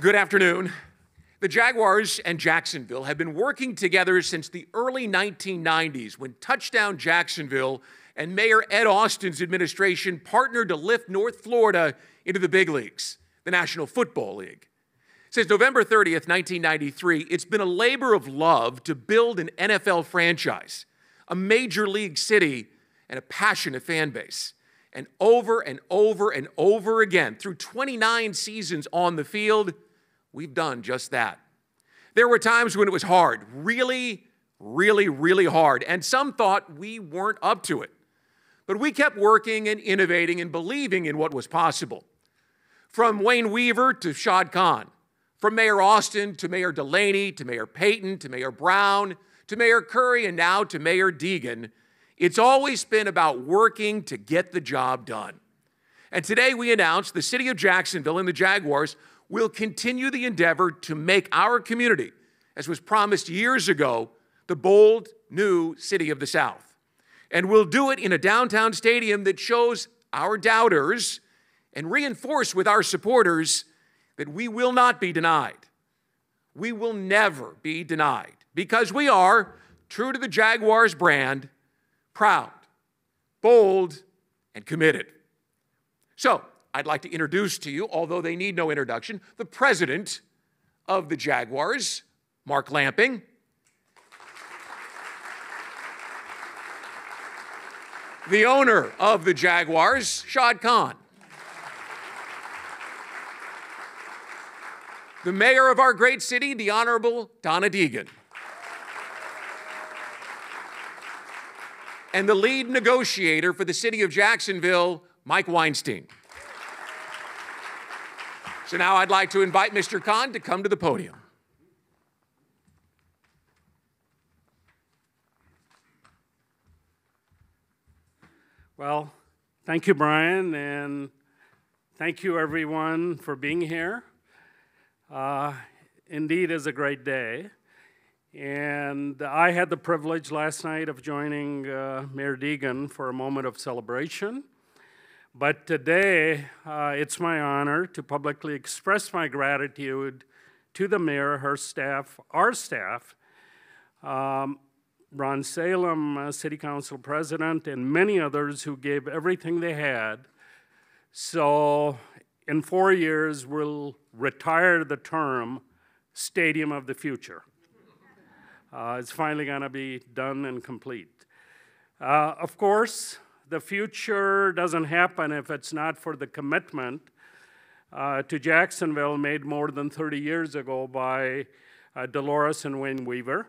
Good afternoon. The Jaguars and Jacksonville have been working together since the early 1990s when Touchdown Jacksonville and Mayor Ed Austin's administration partnered to lift North Florida into the big leagues, the National Football League. Since November 30th, 1993, it's been a labor of love to build an NFL franchise, a major league city, and a passionate fan base. And over and over and over again, through 29 seasons on the field, we've done just that. There were times when it was hard, really, really, really hard, and some thought we weren't up to it. But we kept working and innovating and believing in what was possible. From Wayne Weaver to Shad Khan, from Mayor Austin to Mayor Delaney to Mayor Peyton to Mayor Brown to Mayor Curry and now to Mayor Deegan, it's always been about working to get the job done. And today we announce the city of Jacksonville and the Jaguars will continue the endeavor to make our community, as was promised years ago, the bold new city of the South. And we'll do it in a downtown stadium that shows our doubters and reinforce with our supporters that we will not be denied. We will never be denied because we are, true to the Jaguars brand, proud, bold, and committed. So, I'd like to introduce to you, although they need no introduction, the president of the Jaguars, Mark Lamping. the owner of the Jaguars, Shad Khan. The mayor of our great city, the Honorable Donna Deegan. And the lead negotiator for the city of Jacksonville, Mike Weinstein. So now I'd like to invite Mr. Khan to come to the podium. Well, thank you, Brian, and thank you, everyone, for being here. Uh, indeed, is a great day. And I had the privilege last night of joining uh, Mayor Deegan for a moment of celebration. But today, uh, it's my honor to publicly express my gratitude to the mayor, her staff, our staff, um, Ron Salem, uh, City Council President, and many others who gave everything they had. So, in four years, we'll retire the term Stadium of the Future. Uh, it's finally going to be done and complete. Uh, of course, the future doesn't happen if it's not for the commitment uh, to Jacksonville made more than 30 years ago by uh, Dolores and Wayne Weaver.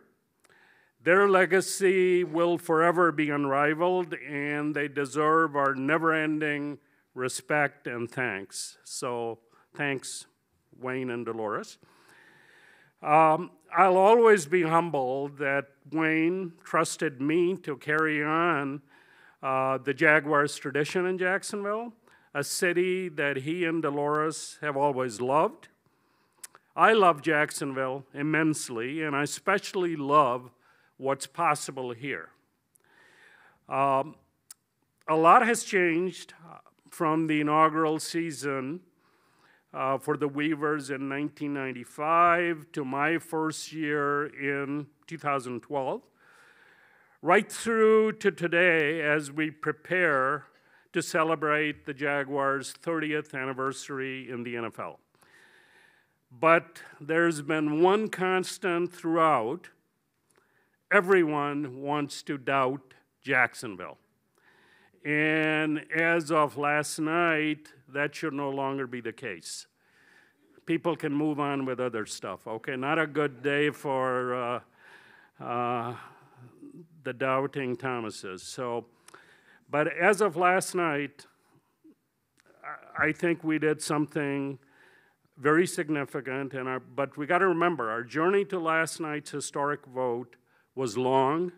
Their legacy will forever be unrivaled, and they deserve our never ending respect and thanks. So, thanks, Wayne and Dolores. Um, I'll always be humbled that Wayne trusted me to carry on uh, the Jaguars tradition in Jacksonville, a city that he and Dolores have always loved. I love Jacksonville immensely, and I especially love what's possible here. Um, a lot has changed uh, from the inaugural season uh, for the Weavers in 1995 to my first year in 2012 right through to today as we prepare to celebrate the Jaguars' 30th anniversary in the NFL. But there's been one constant throughout everyone wants to doubt Jacksonville. And as of last night, that should no longer be the case. People can move on with other stuff, okay? Not a good day for uh, uh, the doubting Thomases. So, but as of last night, I think we did something very significant. And our, but we got to remember, our journey to last night's historic vote was long,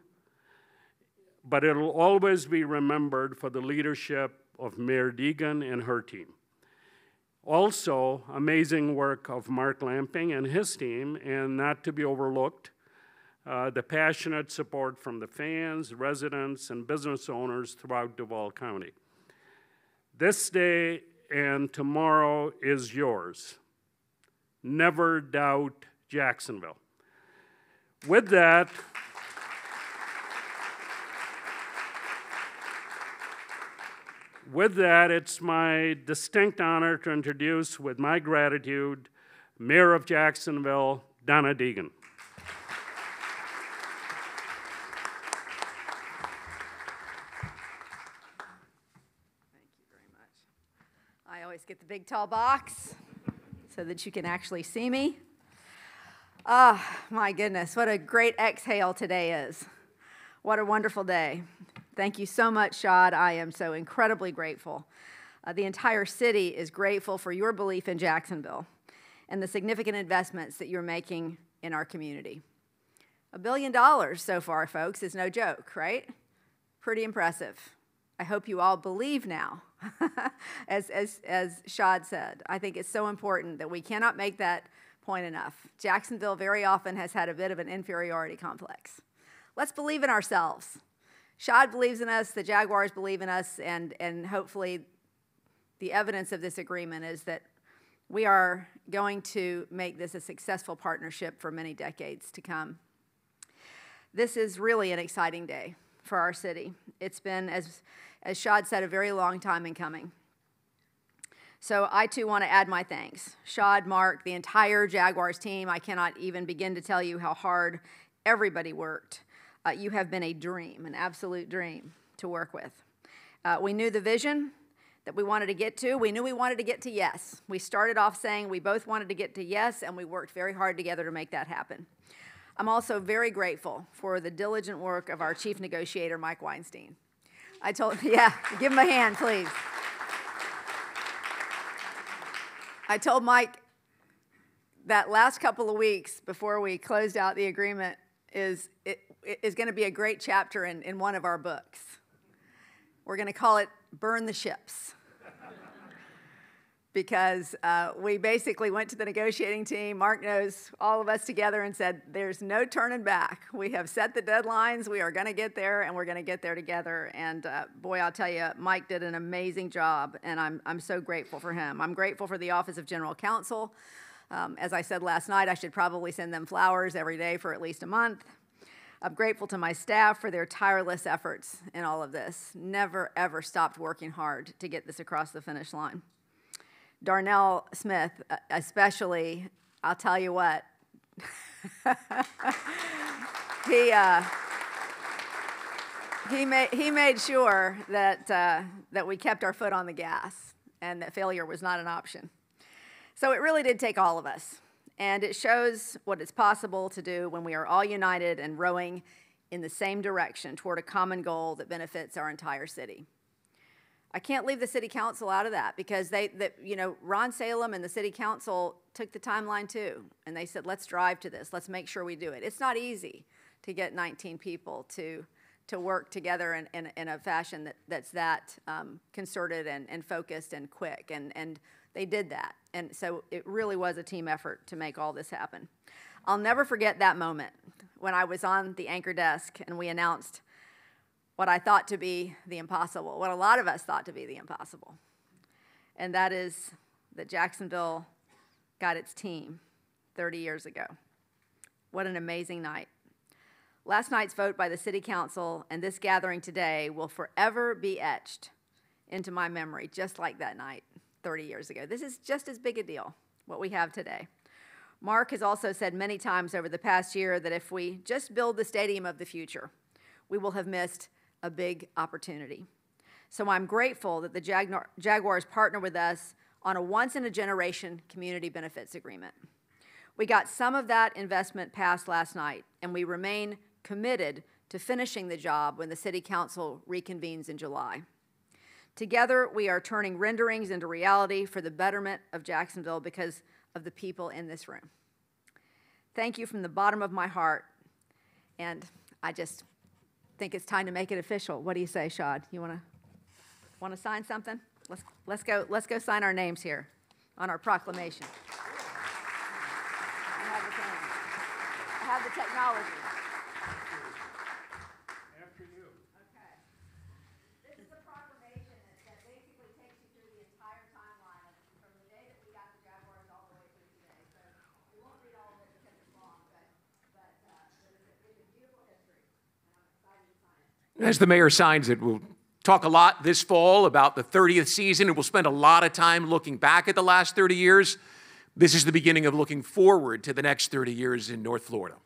but it'll always be remembered for the leadership of Mayor Deegan and her team. Also, amazing work of Mark Lamping and his team, and not to be overlooked, uh, the passionate support from the fans, residents, and business owners throughout Duval County. This day and tomorrow is yours. Never doubt Jacksonville. With that, with that, it's my distinct honor to introduce, with my gratitude, Mayor of Jacksonville, Donna Deegan. Thank you very much. I always get the big tall box so that you can actually see me. Ah, my goodness, what a great exhale today is. What a wonderful day. Thank you so much, Shad. I am so incredibly grateful. Uh, the entire city is grateful for your belief in Jacksonville and the significant investments that you're making in our community. A billion dollars so far, folks, is no joke, right? Pretty impressive. I hope you all believe now, as, as, as Shad said. I think it's so important that we cannot make that point enough. Jacksonville very often has had a bit of an inferiority complex. Let's believe in ourselves. Shad believes in us, the Jaguars believe in us, and, and hopefully the evidence of this agreement is that we are going to make this a successful partnership for many decades to come. This is really an exciting day for our city. It's been, as, as Shad said, a very long time in coming. So I too want to add my thanks. Shad, Mark, the entire Jaguars team, I cannot even begin to tell you how hard everybody worked. Uh, you have been a dream, an absolute dream to work with. Uh, we knew the vision, that we wanted to get to. We knew we wanted to get to yes. We started off saying we both wanted to get to yes, and we worked very hard together to make that happen. I'm also very grateful for the diligent work of our chief negotiator, Mike Weinstein. I told, yeah, give him a hand, please. I told Mike that last couple of weeks before we closed out the agreement is, it, is going to be a great chapter in, in one of our books. We're going to call it Burn the Ships because uh, we basically went to the negotiating team. Mark knows all of us together and said, There's no turning back. We have set the deadlines. We are going to get there, and we're going to get there together. And uh, boy, I'll tell you, Mike did an amazing job, and I'm, I'm so grateful for him. I'm grateful for the Office of General Counsel. Um, as I said last night, I should probably send them flowers every day for at least a month. I'm grateful to my staff for their tireless efforts in all of this. Never, ever stopped working hard to get this across the finish line. Darnell Smith, uh, especially, I'll tell you what, he, uh, he, made, he made sure that, uh, that we kept our foot on the gas and that failure was not an option. So it really did take all of us. And it shows what is possible to do when we are all united and rowing in the same direction toward a common goal that benefits our entire city. I can't leave the city council out of that because they, that, you know, Ron Salem and the city council took the timeline too, and they said, let's drive to this. Let's make sure we do it. It's not easy to get 19 people to to work together in, in, in a fashion that, that's that um, concerted and, and focused and quick, and, and they did that. And so it really was a team effort to make all this happen. I'll never forget that moment when I was on the anchor desk and we announced what I thought to be the impossible, what a lot of us thought to be the impossible. And that is that Jacksonville got its team 30 years ago. What an amazing night. Last night's vote by the City Council and this gathering today will forever be etched into my memory, just like that night 30 years ago. This is just as big a deal, what we have today. Mark has also said many times over the past year that if we just build the stadium of the future, we will have missed a big opportunity. So I'm grateful that the Jaguars partner with us on a once in a generation community benefits agreement. We got some of that investment passed last night, and we remain committed to finishing the job when the City Council reconvenes in July. Together, we are turning renderings into reality for the betterment of Jacksonville because of the people in this room. Thank you from the bottom of my heart, and I just think it's time to make it official. What do you say, Shad? You want to want to sign something? Let's let's go let's go sign our names here on our proclamation. I have the, I have the technology. After you. Okay. This is a proclamation that, that basically takes you through the entire timeline from the day that we got the Jaguars all the way through today. So As the mayor signs it, we'll talk a lot this fall about the 30th season, and we'll spend a lot of time looking back at the last 30 years. This is the beginning of looking forward to the next 30 years in North Florida.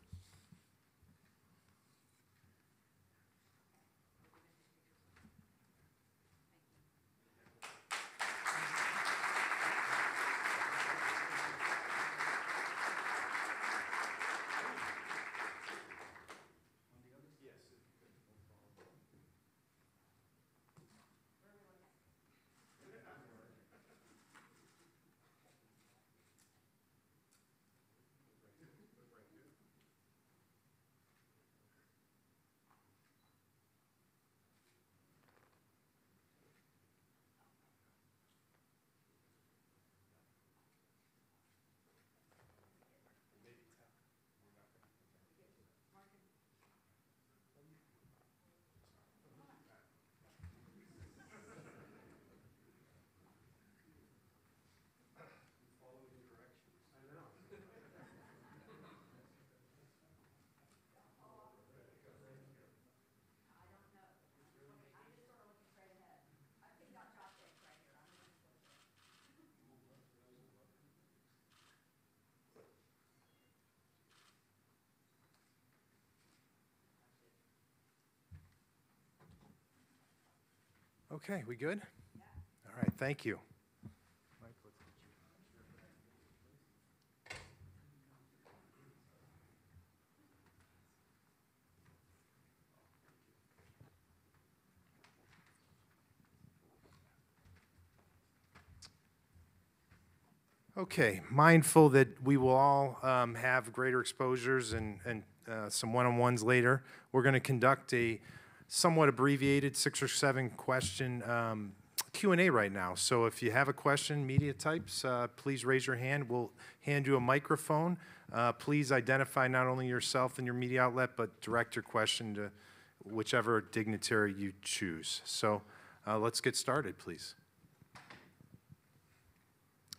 Okay, we good? All right, thank you. Okay, mindful that we will all um, have greater exposures and, and uh, some one-on-ones later, we're going to conduct a somewhat abbreviated six or seven question um, Q&A right now. So if you have a question, media types, uh, please raise your hand. We'll hand you a microphone. Uh, please identify not only yourself and your media outlet, but direct your question to whichever dignitary you choose. So uh, let's get started, please.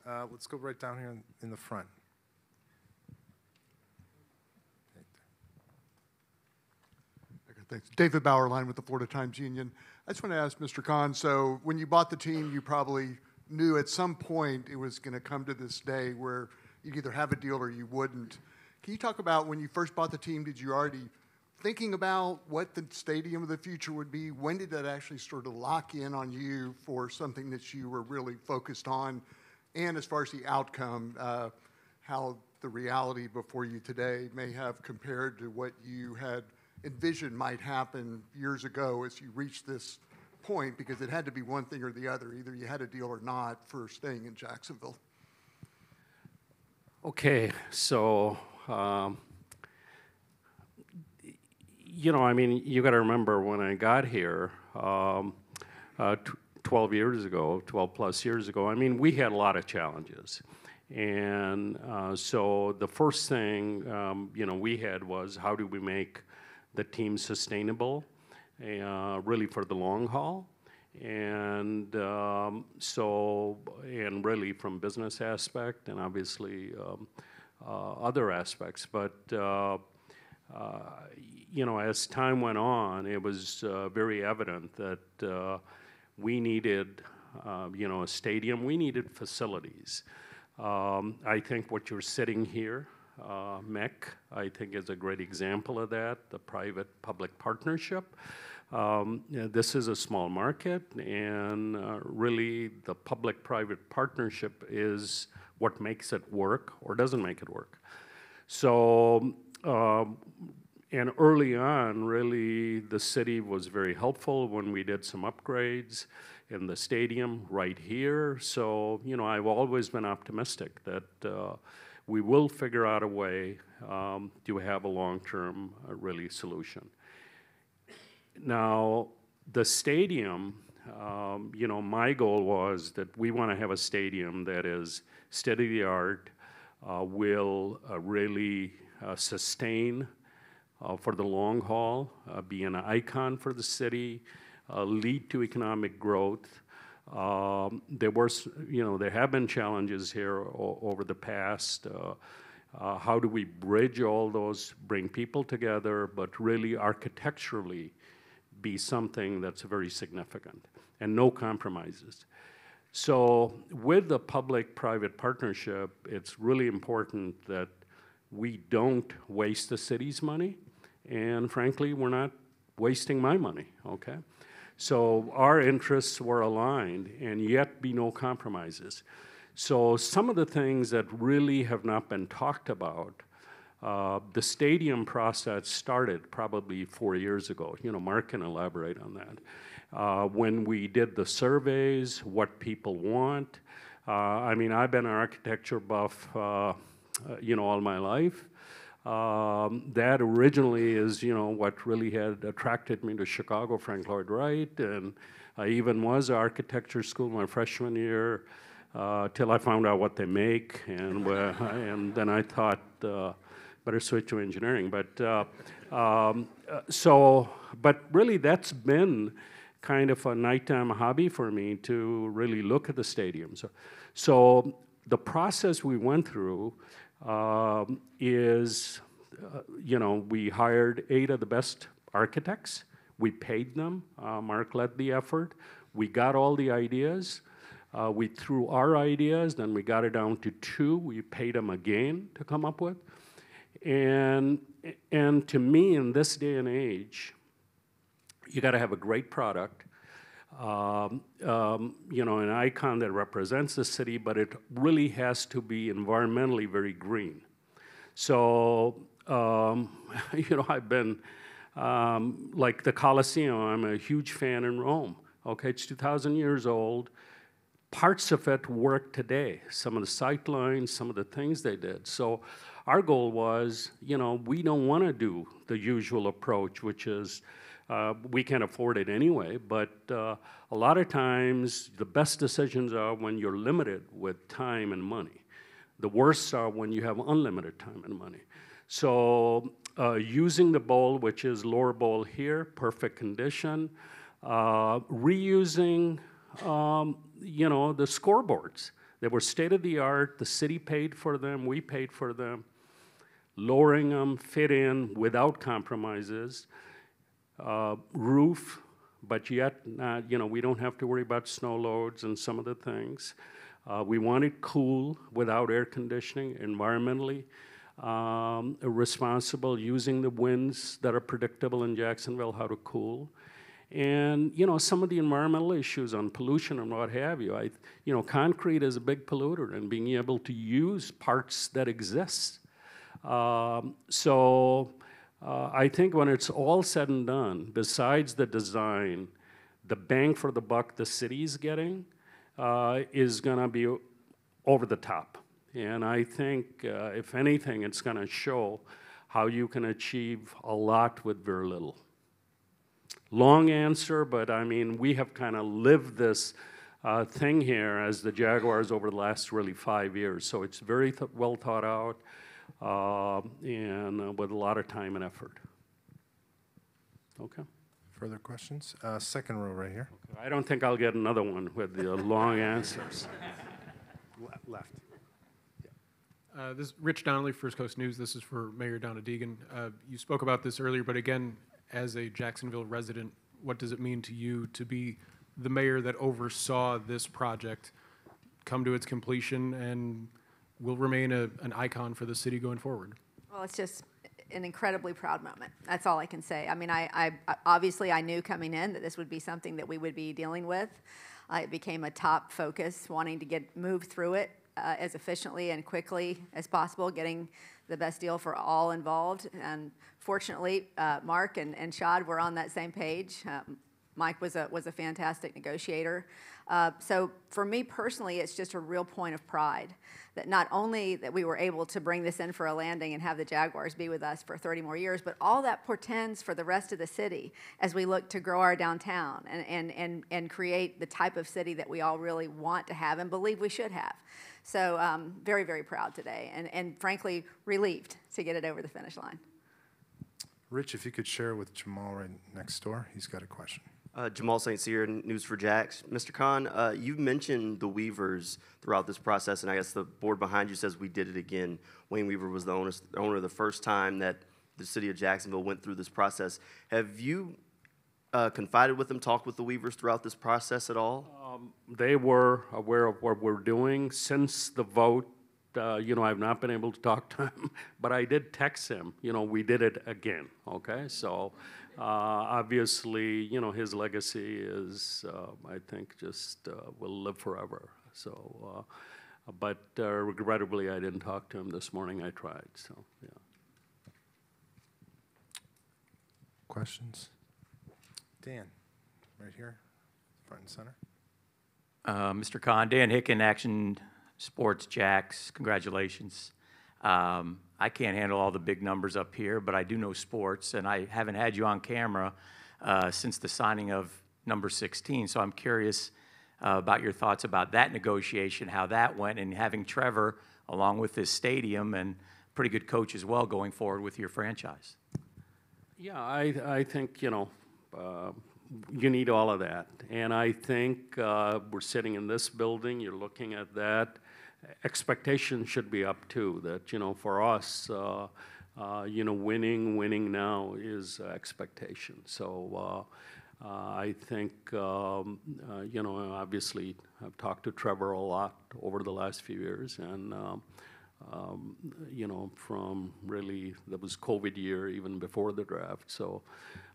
Uh, let's go right down here in, in the front. Okay, thanks. David Bauerlein with the Florida Times Union. I just want to ask Mr. Khan, so when you bought the team, you probably knew at some point it was going to come to this day where you'd either have a deal or you wouldn't. Can you talk about when you first bought the team, did you already thinking about what the stadium of the future would be? When did that actually sort of lock in on you for something that you were really focused on? And as far as the outcome, uh, how the reality before you today may have compared to what you had envisioned might happen years ago as you reached this point, because it had to be one thing or the other. Either you had a deal or not for staying in Jacksonville. Okay, so um, you know, I mean, you got to remember when I got here, um, uh, t- 12 years ago, 12 plus years ago. I mean, we had a lot of challenges, and uh, so the first thing um, you know we had was how do we make the team sustainable, uh, really for the long haul. And um, so, and really from business aspect and obviously um, uh, other aspects. But uh, uh, you know, as time went on, it was uh, very evident that uh, we needed, you know, a stadium. We needed facilities. Um, I think what you're sitting here, uh, MEC, I think is a great example of that, the private-public partnership. Um, this is a small market, and uh, really the public-private partnership is what makes it work or doesn't make it work. So, um, and early on, really, the city was very helpful when we did some upgrades in the stadium right here. So, you know, I've always been optimistic that uh, we will figure out a way um, to have a long-term, uh, really, solution. Now, the stadium, um, you know, my goal was that we want to have a stadium that is state-of-the-art, uh, will uh, really uh, sustain uh, for the long haul, uh, be an icon for the city, lead to economic growth. Um, there were, you know, there have been challenges here over the past. Uh, uh, how do we bridge all those, bring people together, but really architecturally be something that's very significant and no compromises. So with the public-private partnership, it's really important that we don't waste the city's money, and frankly, we're not wasting my money, okay? So our interests were aligned, and yet be no compromises. So some of the things that really have not been talked about, uh, the stadium process started probably four years ago. You know, Mark can elaborate on that. Uh, when we did the surveys, what people want. Uh, I mean, I've been an architecture buff, uh, you know, all my life. Um, that originally is, you know, what really had attracted me to Chicago, Frank Lloyd Wright, and I even was architecture school my freshman year uh, till I found out what they make, and and then I thought uh, better switch to engineering. But uh, um, uh, so, but really, that's been kind of a nighttime hobby for me to really look at the stadium. So, so the process we went through um, is, uh, you know, we hired eight of the best architects. We paid them. Uh, Mark led the effort. We got all the ideas. Uh, we threw our ideas, then we got it down to two. We paid them again to come up with. And, and to me, in this day and age, you got to have a great product, um, um, you know, an icon that represents the city, but it really has to be environmentally very green. So, um, you know, I've been um, like the Colosseum. I'm a huge fan in Rome. Okay, it's 2,000 years old. Parts of it work today. Some of the sight lines, some of the things they did. So, our goal was, you know, we don't want to do the usual approach, which is uh, we can't afford it anyway, but uh, a lot of times the best decisions are when you're limited with time and money. The worst are when you have unlimited time and money. So uh, using the bowl, which is lower bowl here, perfect condition, uh, reusing, um, you know, the scoreboards. They were state of the art. The city paid for them. We paid for them. Lowering them, fit in without compromises uh, roof, but yet not, you know, we don't have to worry about snow loads and some of the things. Uh, we want it cool without air conditioning, environmentally um, responsible, using the winds that are predictable in Jacksonville, how to cool. And, you know, some of the environmental issues on pollution and what have you. I, you know, concrete is a big polluter and being able to use parts that exist. Um, so, uh, I think when it's all said and done, besides the design, the bang for the buck the city's getting uh, is going to be over the top. And I think, uh, if anything, it's going to show how you can achieve a lot with very little. Long answer, but I mean, we have kind of lived this uh, thing here as the Jaguars over the last really five years. So it's very th well thought out and uh, with a lot of time and effort. Okay. Further questions? Uh, Second row right here. I don't think I'll get another one with the long answers. Le- Left. Uh, This is Rich Donnelly, First Coast News. This is for Mayor Donna Deegan. Uh, You spoke about this earlier, but again, as a Jacksonville resident, what does it mean to you to be the mayor that oversaw this project come to its completion and will remain a, an icon for the city going forward? Well, it's just an incredibly proud moment. That's all I can say. I mean, I, I obviously I knew coming in that this would be something that we would be dealing with. Uh, it became a top focus, wanting to get move through it uh, as efficiently and quickly as possible, getting the best deal for all involved. And fortunately, uh, Mark and, and Shad were on that same page. Um, Mike was a was a fantastic negotiator. Uh, so for me personally, it's just a real point of pride that not only that we were able to bring this in for a landing and have the Jaguars be with us for 30 more years, but all that portends for the rest of the city as we look to grow our downtown and, and, and, and create the type of city that we all really want to have and believe we should have. So um, very, very proud today and, and frankly relieved to get it over the finish line. Rich, if you could share with Jamal right next door, he's got a question. Uh, Jamal St. Cyr, News for Jax. Mr. Khan, uh, you've mentioned the Weavers throughout this process, and I guess the board behind you says we did it again. Wayne Weaver was the owner, owner the first time that the city of Jacksonville went through this process. Have you uh, confided with them, talked with the Weavers throughout this process at all? They were aware of what we're doing since the vote. Uh, you know, I've not been able to talk to him, but I did text him. You know, we did it again. Okay, so obviously, you know, his legacy is, uh, I think, just uh, will live forever. So, uh, but uh, regrettably, I didn't talk to him this morning. I tried. So, yeah. Questions? Dan, right here, front and center. Uh, Mr. Khan, Dan Hicken, Action Sports Jax, congratulations. Um, I can't handle all the big numbers up here, but I do know sports, and I haven't had you on camera uh, since the signing of number 16. So I'm curious uh, about your thoughts about that negotiation, how that went, and having Trevor along with this stadium and pretty good coach as well going forward with your franchise. Yeah, I, I think, you know, uh, you need all of that. And I think uh, we're sitting in this building, you're looking at that. Expectation should be up too, that, you know, for us, uh, uh, you know, winning, winning now is expectation. So uh, uh, I think, um, uh, you know, obviously, I've talked to Trevor a lot over the last few years, and um, um, you know, from really, that was COVID year even before the draft. So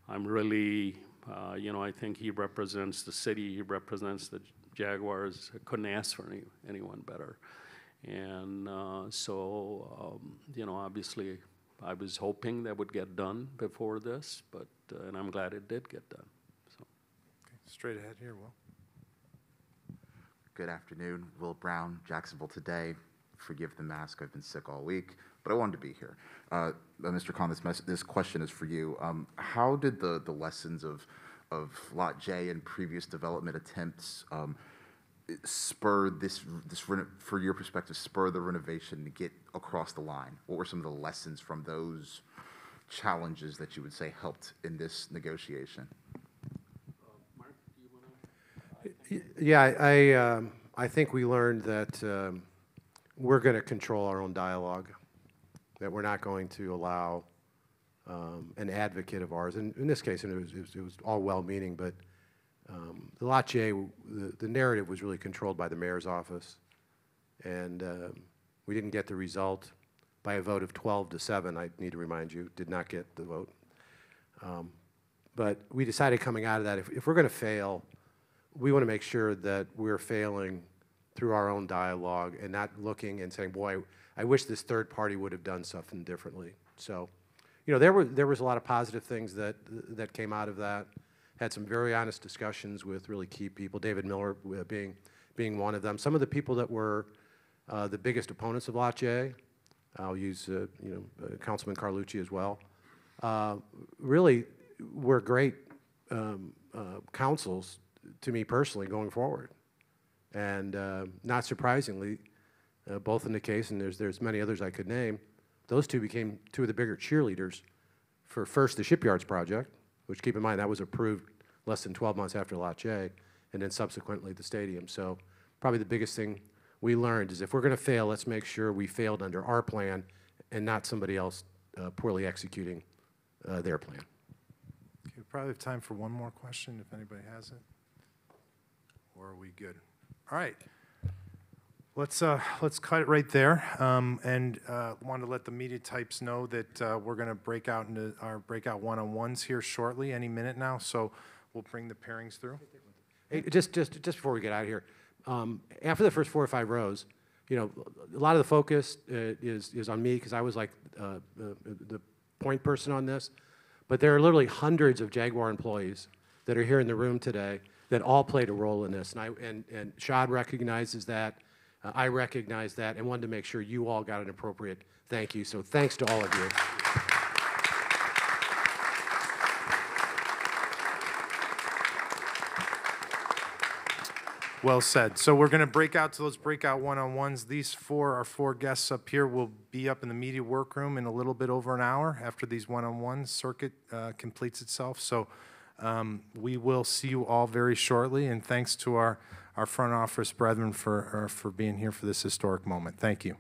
I'm really, uh, you know, I think he represents the city, he represents the Jaguars. Couldn't ask for any, anyone better. And uh, so, um, you know, obviously, I was hoping that would get done before this, but, uh, and I'm glad it did get done. So. Straight ahead here, Will. Good afternoon. Will Brown, Jacksonville Today. Forgive the mask, I've been sick all week, but I wanted to be here. Uh, uh, Mr. Khan, this, mes- this question is for you. Um, how did the, the lessons of, of Lot J and previous development attempts um, spur this, this reno- for your perspective, spur the renovation to get across the line? What were some of the lessons from those challenges that you would say helped in this negotiation? Yeah, I, I, um, I think we learned that um, we're going to control our own dialogue, that we're not going to allow um, an advocate of ours, and in this case, and it was, it was, it was all well-meaning, but um, the J, the, the narrative was really controlled by the mayor's office, and um, we didn't get the result by a vote of 12 to 7, I need to remind you, did not get the vote. Um, But we decided coming out of that, if, if we're going to fail, we want to make sure that we're failing through our own dialogue and not looking and saying, boy, I wish this third party would have done something differently. So, you know, there were, there was a lot of positive things that, that came out of that. Had some very honest discussions with really key people, David Miller uh, being, being one of them. Some of the people that were uh, the biggest opponents of Lot J, I'll use, uh, you know, uh, Councilman Carlucci as well, uh, really were great um, uh, counsels to me personally going forward. And not surprisingly, both in the case, and there's, there's many others I could name, those two became two of the bigger cheerleaders for first the Shipyards project, which keep in mind that was approved less than 12 months after Lot J, and then subsequently the stadium. So probably the biggest thing we learned is if we're going to fail, let's make sure we failed under our plan and not somebody else uh, poorly executing uh, their plan. Okay, we probably have time for one more question if anybody has it. Or are we good? All right. Let's, uh, let's cut it right there. Um, and, uh, want to let the media types know that, uh, we're going to break out into our breakout one-on-ones here shortly, any minute now. So we'll bring the pairings through. Hey, just, just, just before we get out of here, um, after the first four or five rows, you know, a lot of the focus uh, is, is on me because I was like uh, the, the point person on this. But there are literally hundreds of Jaguar employees that are here in the room today that all played a role in this. And, I, and, and Shad recognizes that. Uh, I recognize that and wanted to make sure you all got an appropriate thank you. So thanks to all of you. Well said. So we're going to break out to those breakout one-on-ones. These four, our four guests up here will be up in the media workroom in a little bit over an hour after these one-on-one circuit uh, completes itself. So um, we will see you all very shortly, and thanks to our, our front office brethren for, uh, for being here for this historic moment. Thank you.